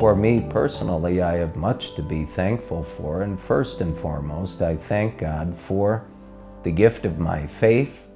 For me personally, I have much to be thankful for, and first and foremost, I thank God for the gift of my faith,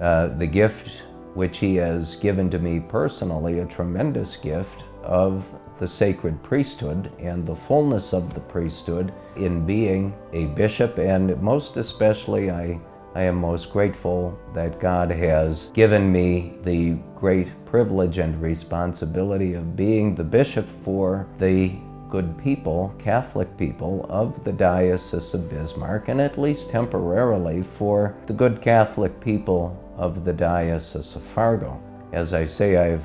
uh, the gift which He has given to me personally, a tremendous gift of the sacred priesthood and the fullness of the priesthood in being a bishop, and most especially, I, I am most grateful that God has given me the great privilege and responsibility of being the bishop for the good people, Catholic people of the Diocese of Bismarck, and at least temporarily for the good Catholic people of the Diocese of Fargo. As I say, I have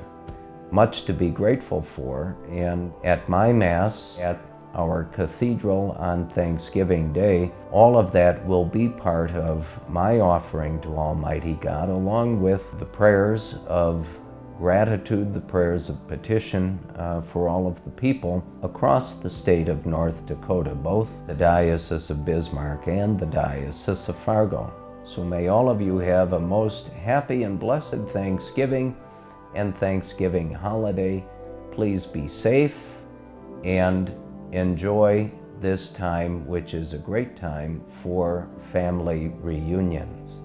much to be grateful for, and at my Mass at our cathedral on Thanksgiving Day, all of that will be part of my offering to Almighty God, along with the prayers of gratitude, the prayers of petition uh, for all of the people across the state of North Dakota, both the Diocese of Bismarck and the Diocese of Fargo. So may all of you have a most happy and blessed Thanksgiving and Thanksgiving holiday. Please be safe and enjoy this time, which is a great time for family reunions.